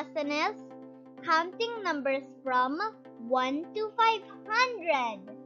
Lesson is counting numbers from 1 to 500.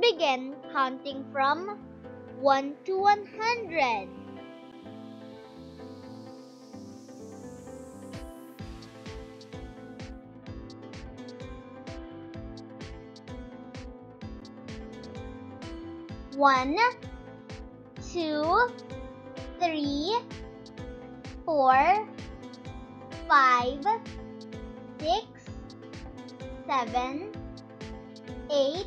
Begin counting from 1 to 100. One, two, three, four, five, six, seven, eight,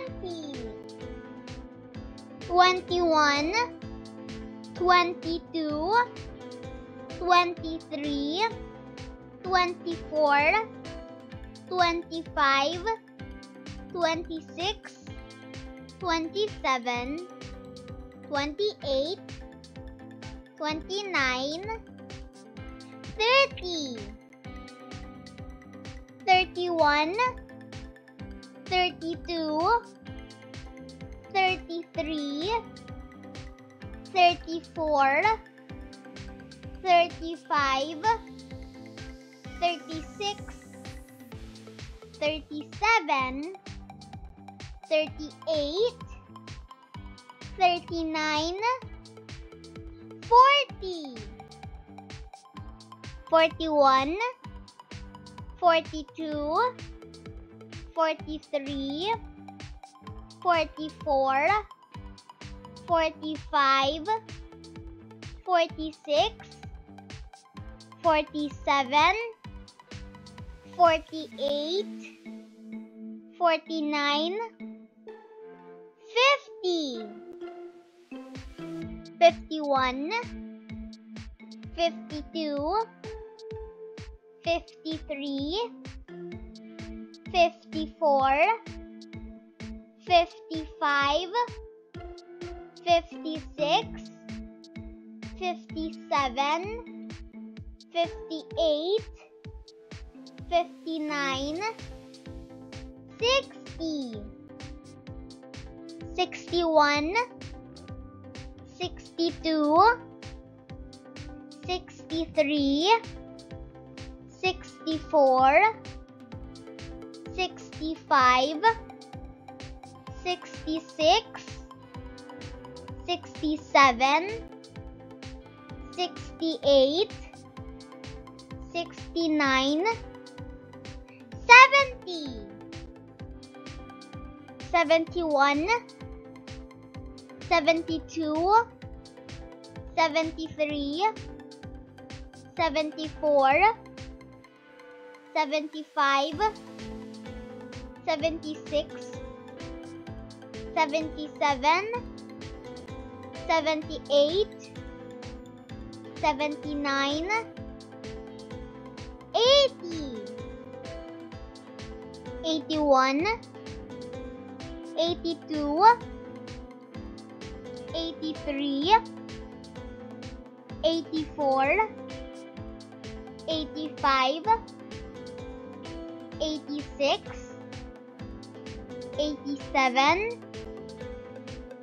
21 22 23 24 25 26 27 28 29 30 31 32 33 34 35 36 37 38 39 40 41 42 43 44 45 46 47 48 49 50 51 52 53 54 55 56 57 58 59 60 61 62 63 64 65 66 67 68 69 70 71 72 73 74 75 76 77 78 79 80 81 82 83 84 85 86 87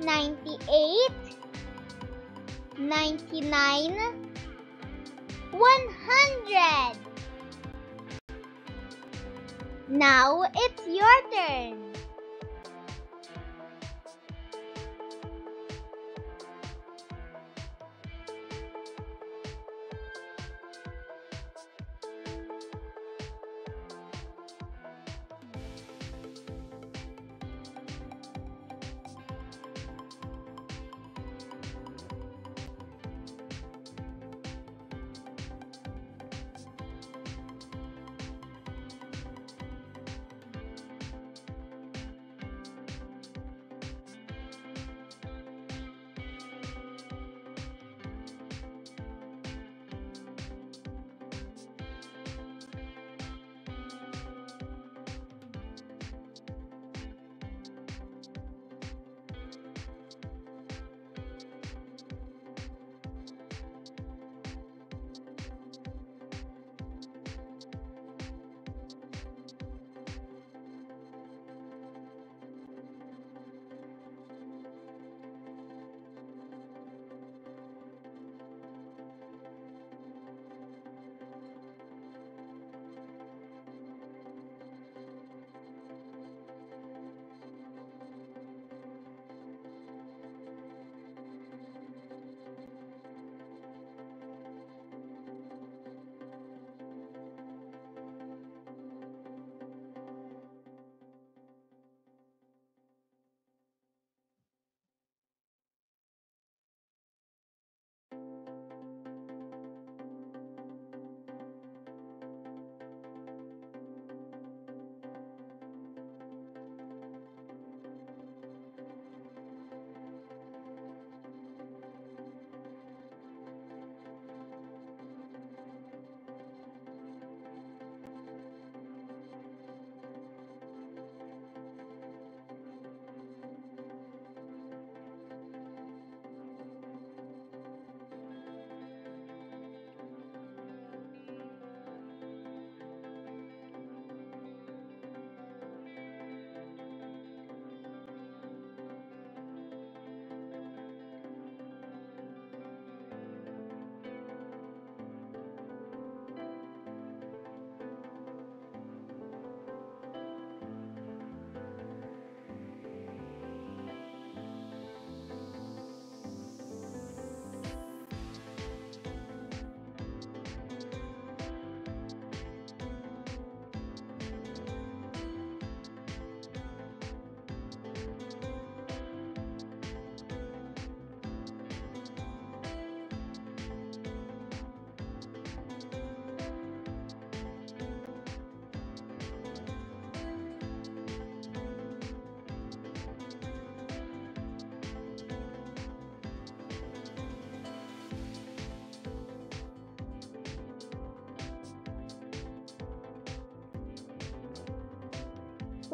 98 99 100 Now it's your turn.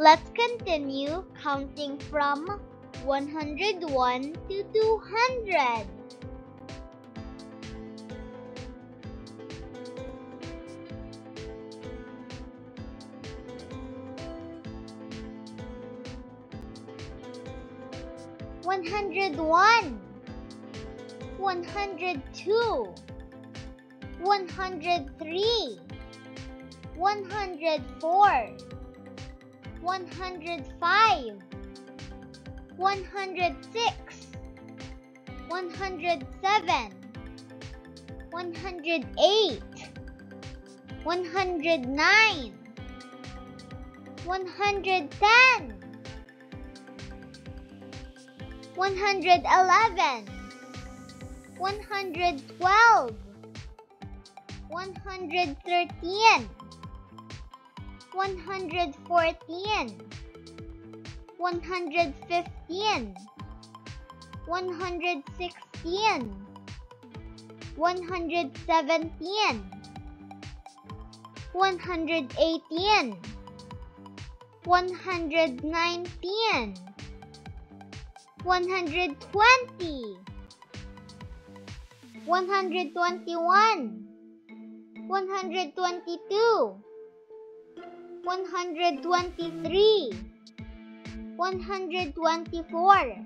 Let's continue counting from 101 to 200. One hundred one, one hundred two, one hundred three, one hundred four one hundred five, one hundred six, one hundred seven, one hundred eight, one hundred nine, one hundred ten, one hundred eleven, one hundred twelve,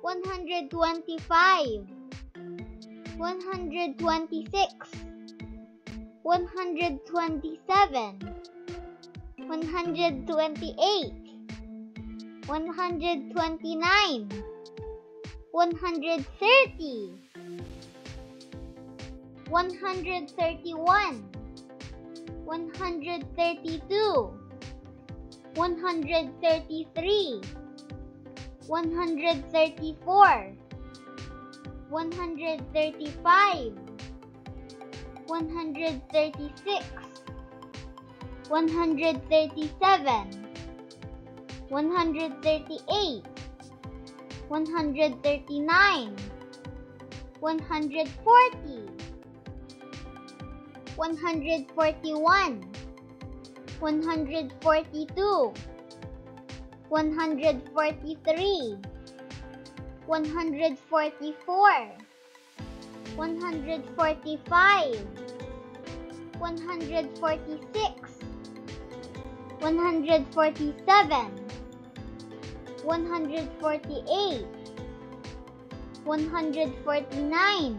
one hundred thirteen one hundred fourteen, one hundred fifteen, one hundred sixteen, one hundred seventeen, one hundred eighteen, one hundred nineteen, one hundred twenty, one hundred twenty one, one hundred twenty two, one hundred twenty three, one hundred twenty four, one hundred twenty five, one hundred twenty six, one hundred twenty seven. 128 129 130 131 132 133 134 135 136 137 138 139 140 141 142 143 144 145 146 147 148 149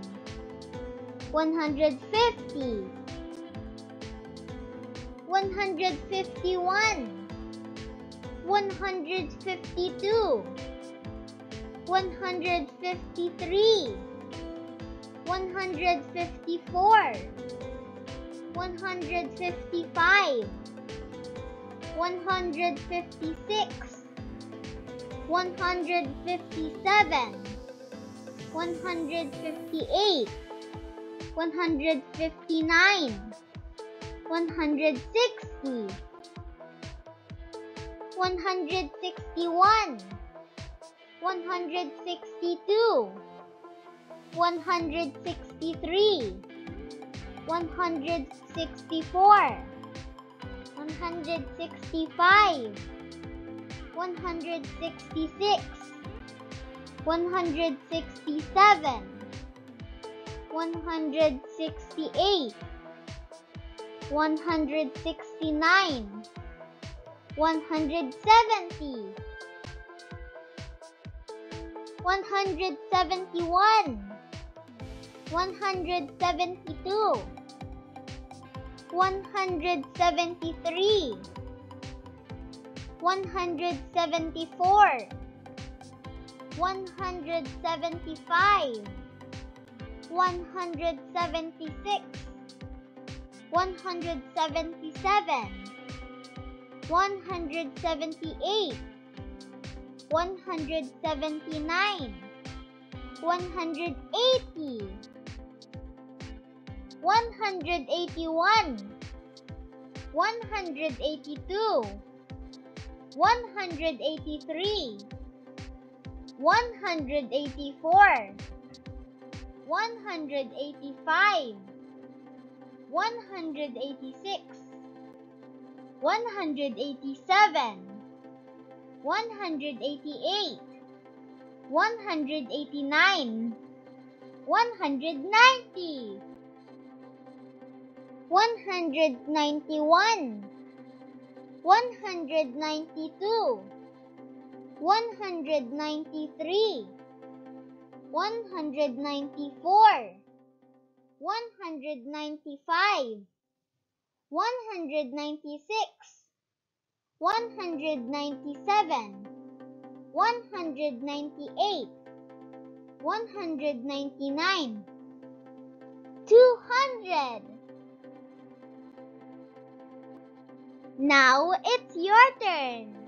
150 151 152 153 154 155 156 157 158 159 160 161 162 163 164 165 166 167 168 169 170 171 172 173 174 175 176 177 178 179 180 181 182 183 184 185 186 187 188 189 190 191 192 193 194 195 196 197 198 199 200 Now it's your turn.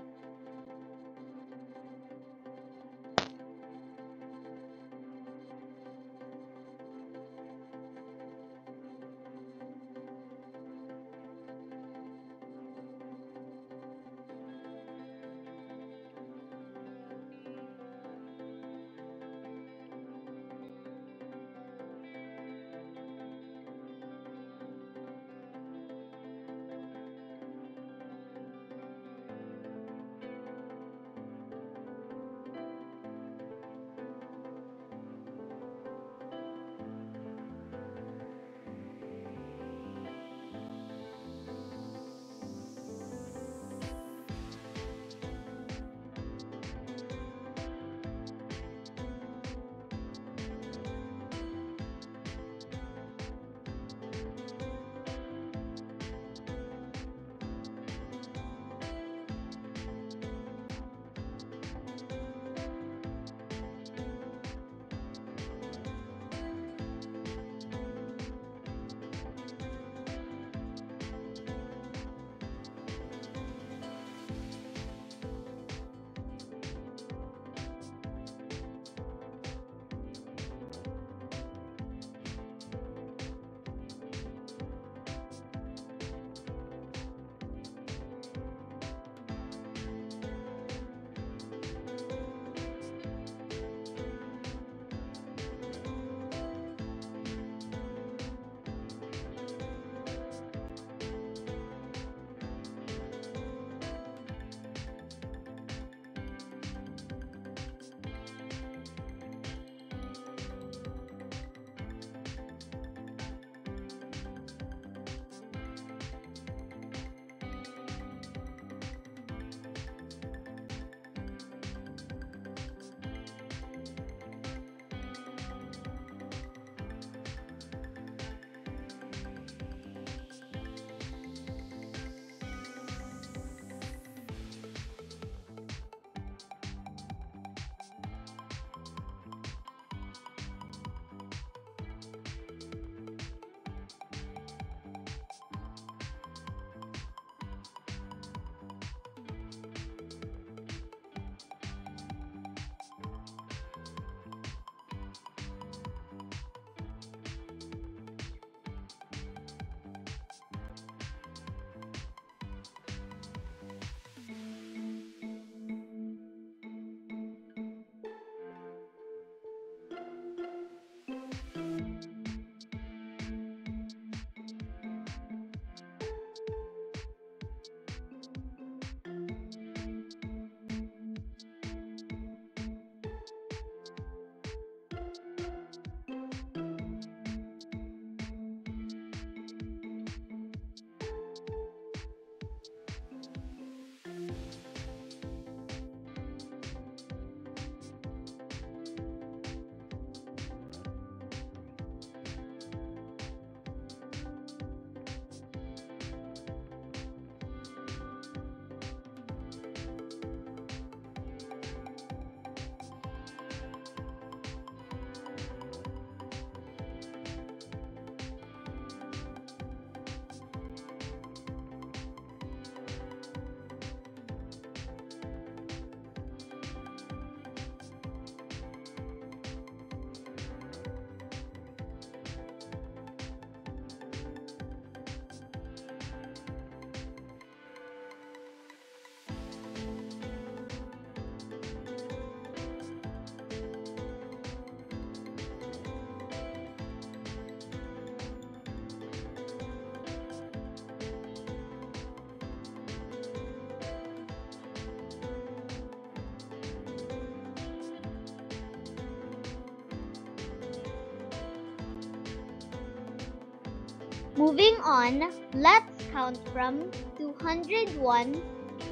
Moving on, let's count from 201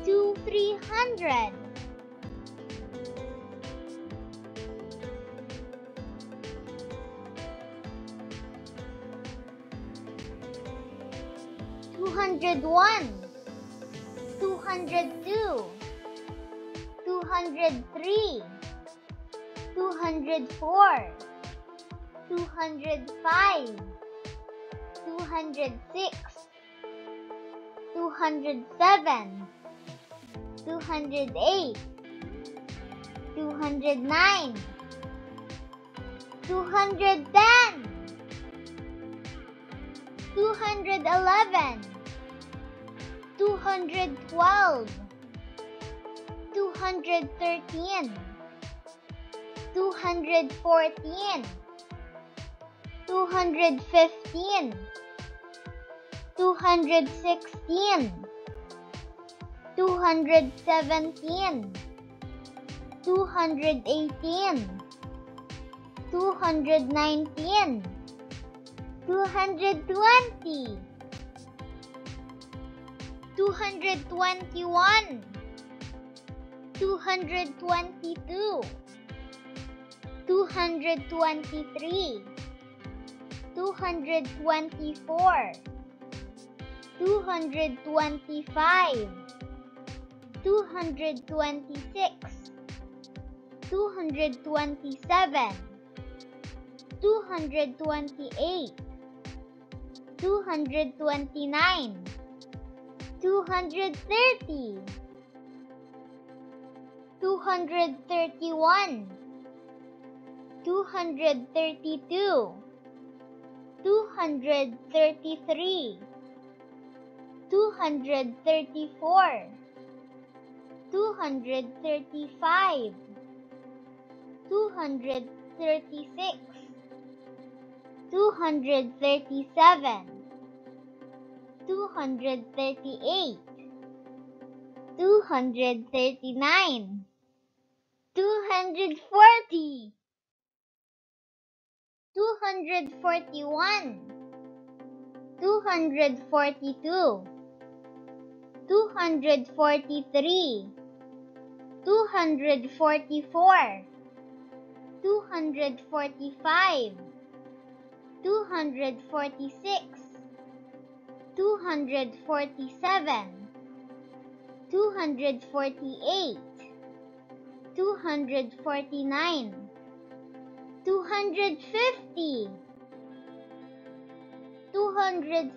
to 300. 207 208 209 210 211 212 213 214 215 216 217 218 219 220 221 222 223 224 225 226 227 228 229 230 231 232 two hundred thirty-three, two hundred thirty-four, two hundred thirty-five, two hundred thirty-six, two hundred thirty-seven, two hundred thirty-eight, two hundred thirty-nine, two hundred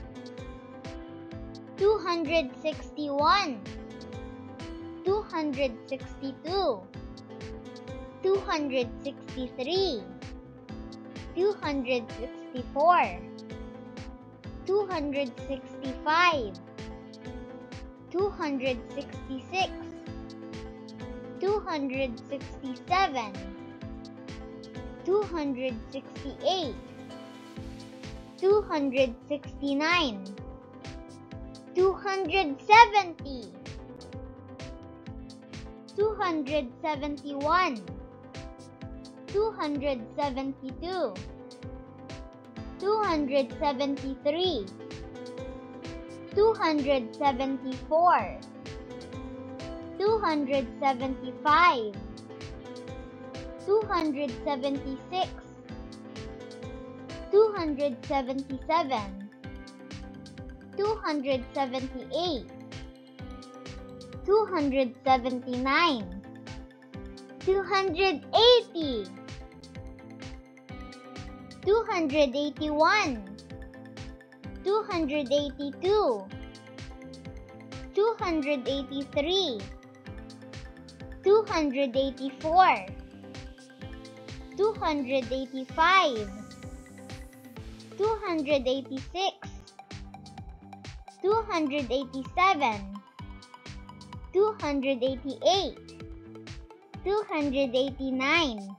forty-three, two hundred forty-four, two hundred forty-five, two hundred forty-six, two hundred forty-seven, two hundred forty-eight, two 278 279 280 281 282 283 284 285 286 287 288 289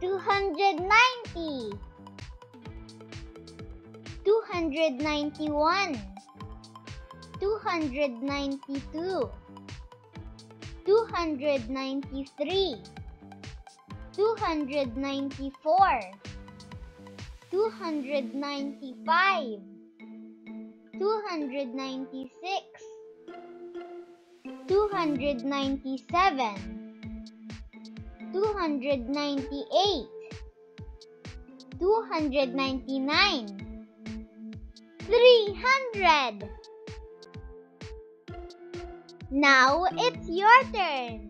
290 291 292 293 294 295 296 297 298 299 300 Now it's your turn.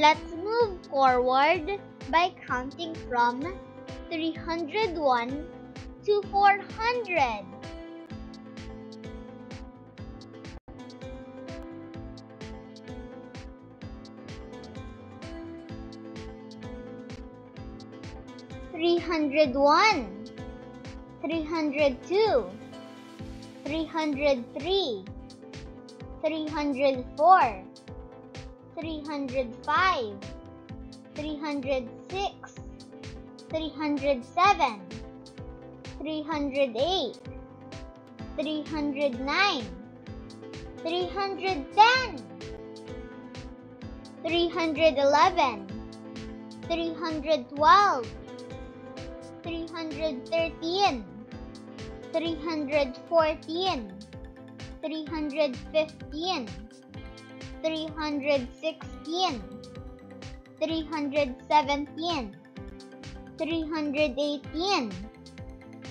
Let's move forward by counting from 301 to 400. Three hundred one, three hundred two, three hundred three, three hundred four, three hundred five, three hundred six, three hundred seven, three hundred eight,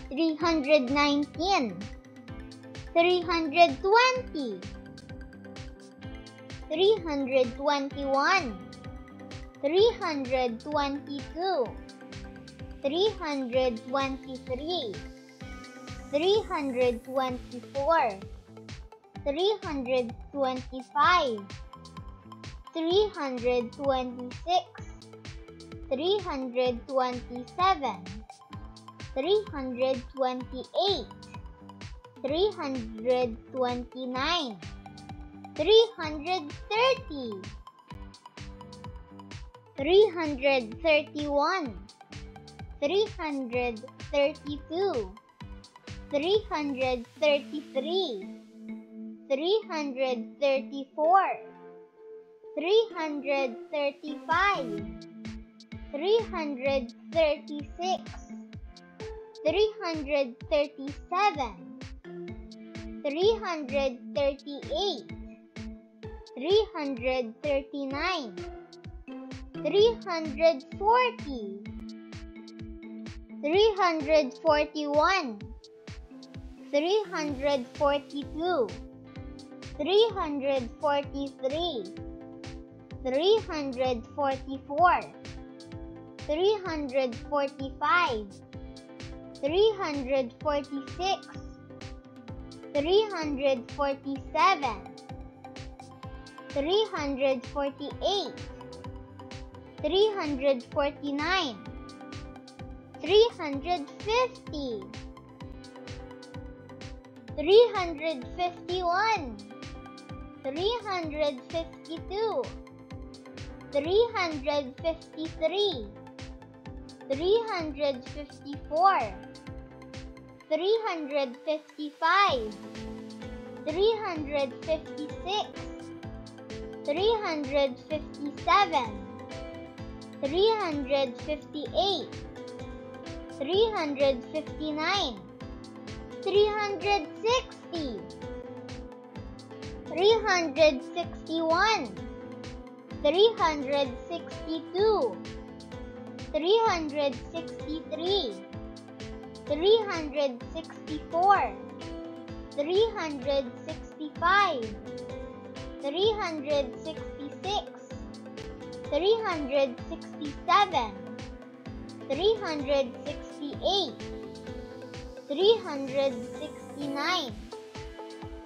three hundred nine, three hundred ten, three hundred eleven, three hundred twelve, three hundred thirteen, three hundred fourteen, three hundred fifteen, three hundred sixteen, three hundred seventeen, three hundred eighteen, three hundred nineteen, three hundred twenty, three hundred twenty-one, three hundred twenty-two, three hundred twenty-three, three hundred twenty-four, three hundred twenty-five, three hundred twenty-six, three hundred twenty-seven, three hundred twenty-eight,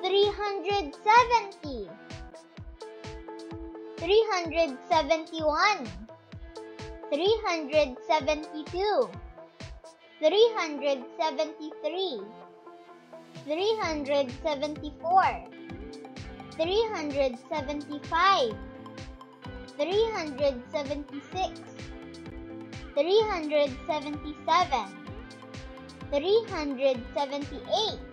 three hundred twenty-nine, three hundred thirty, three hundred thirty-one,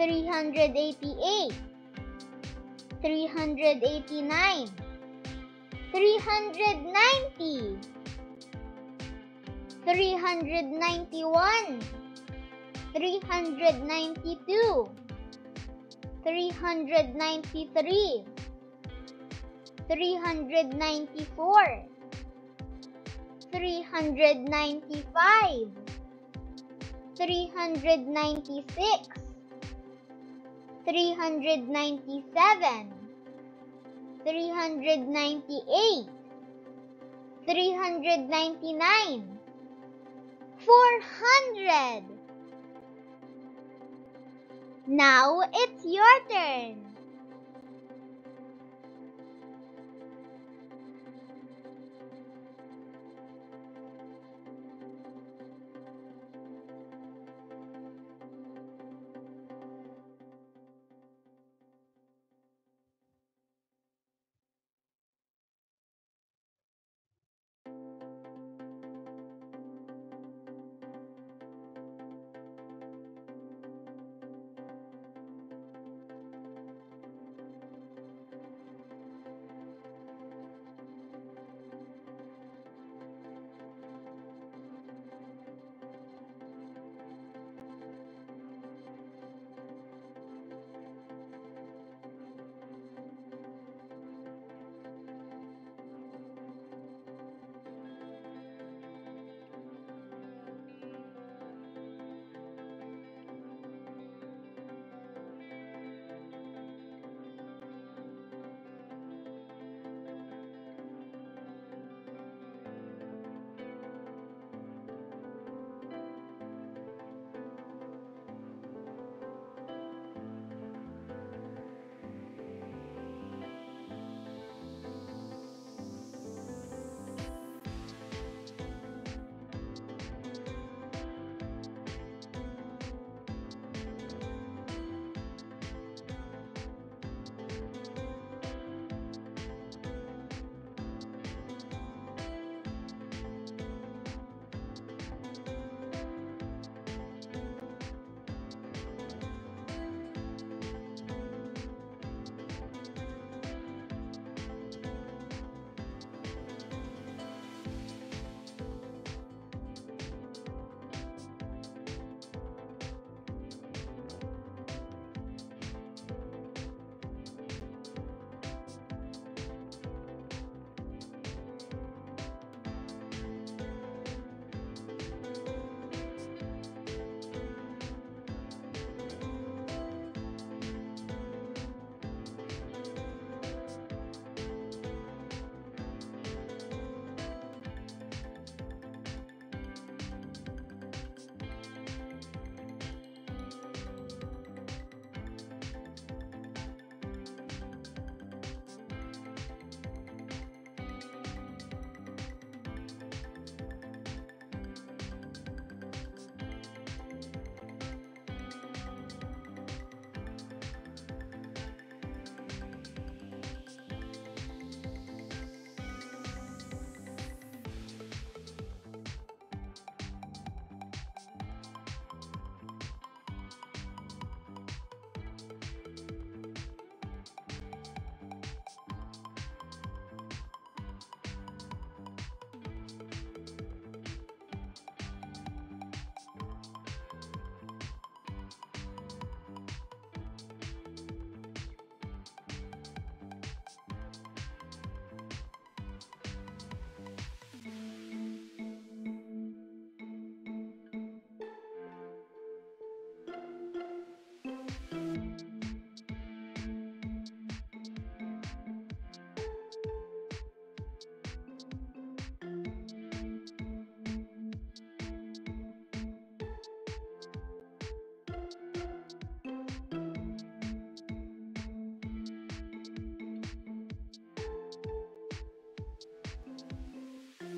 388 389 390 391 392 393 394 395 396 397 398 399 400 Now it's your turn.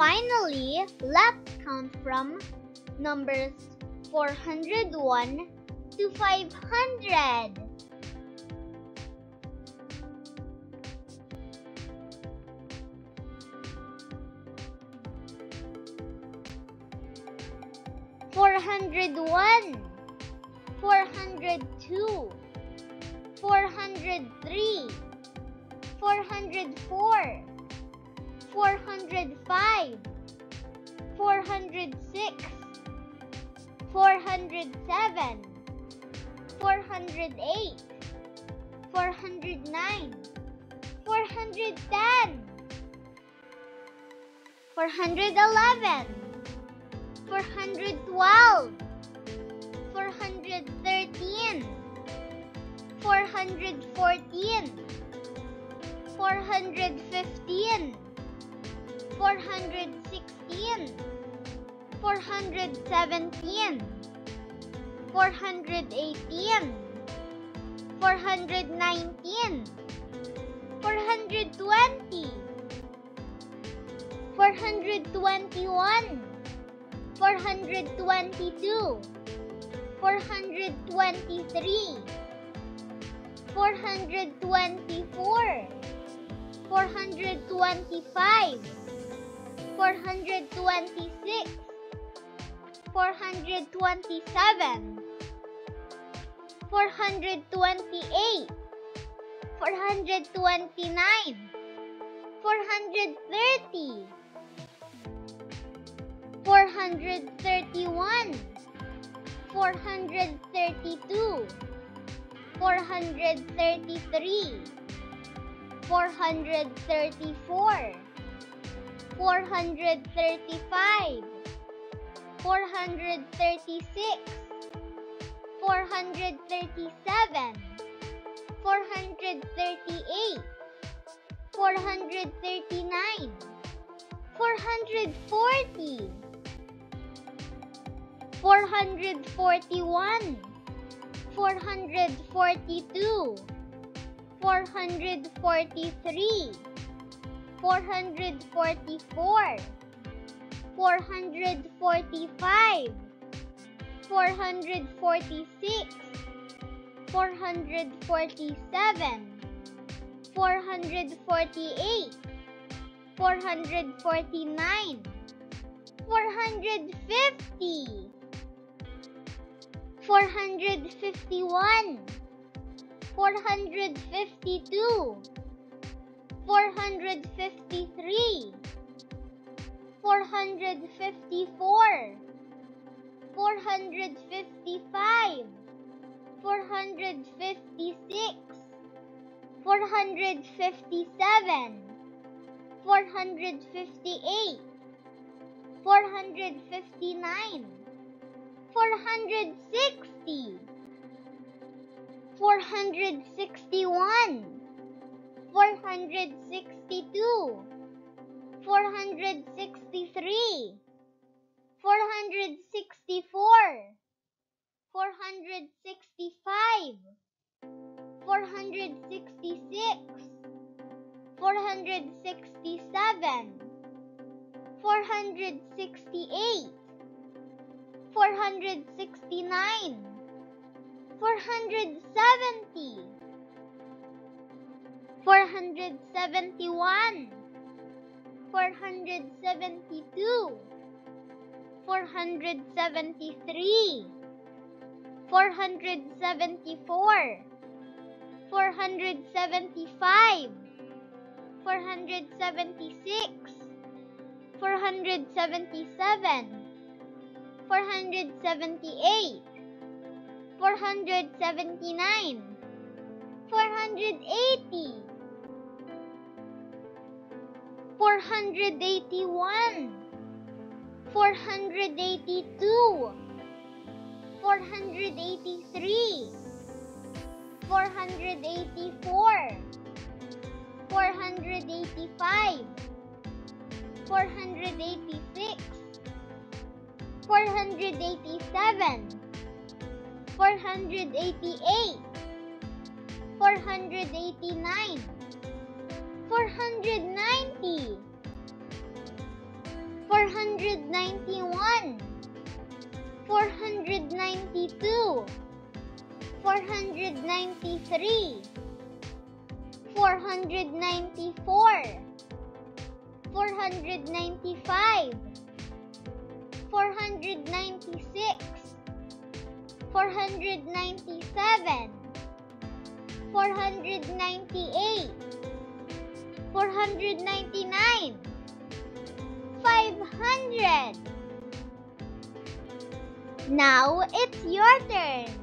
Finally, let's count from numbers 401 to 500. 407 408 409 410 411 412 413 414 415 416 417 418 419 420 421 422 423 424 425 426 427 428 429 430 431 432 433 434 435 436 437 438 439 440 441 442 443 444 445 446 447 448 449 450 451 452 453 454 455 456 457 458 459 460 461 462 463 464 465 466 467 468 469 470 471 472 473 474 475 476 477 478 479 480 481 482 483 484 485 486 487 488 489 490 491 492 493 494 495 496 497 498 499 100. Now it's your turn.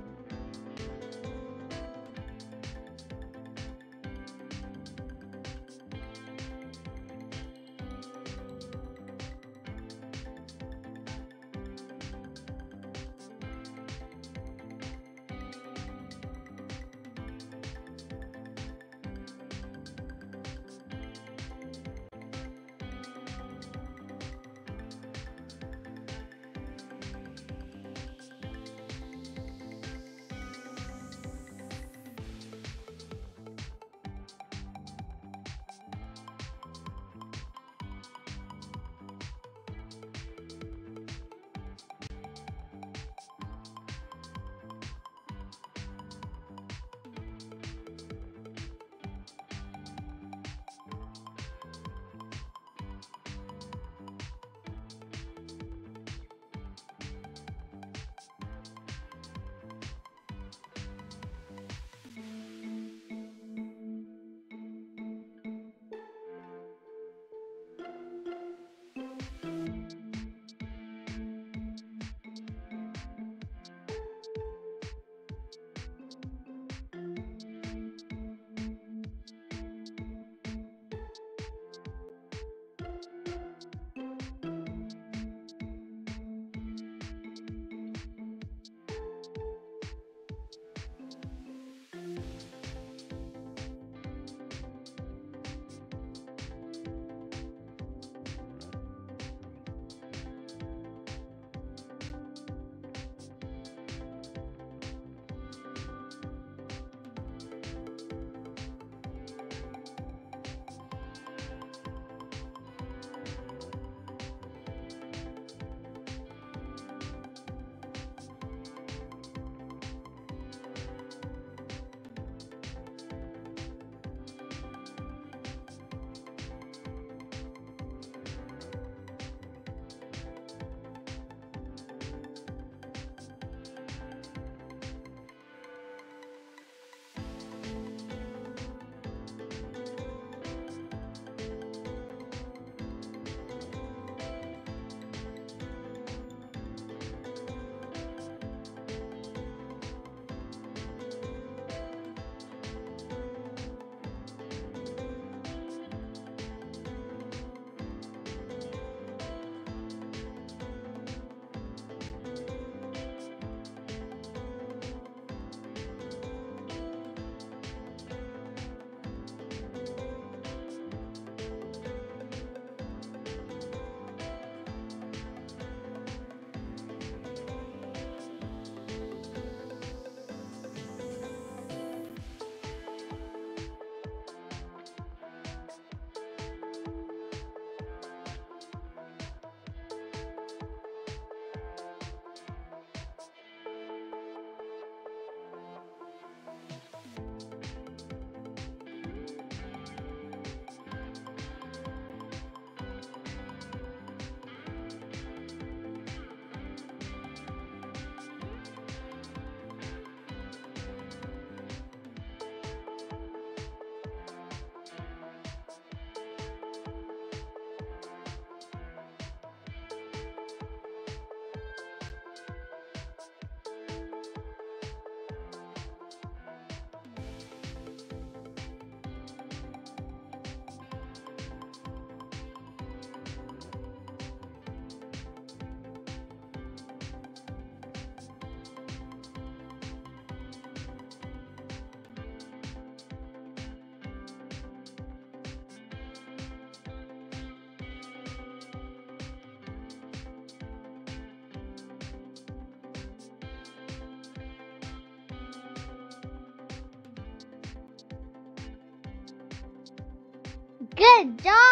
Good job!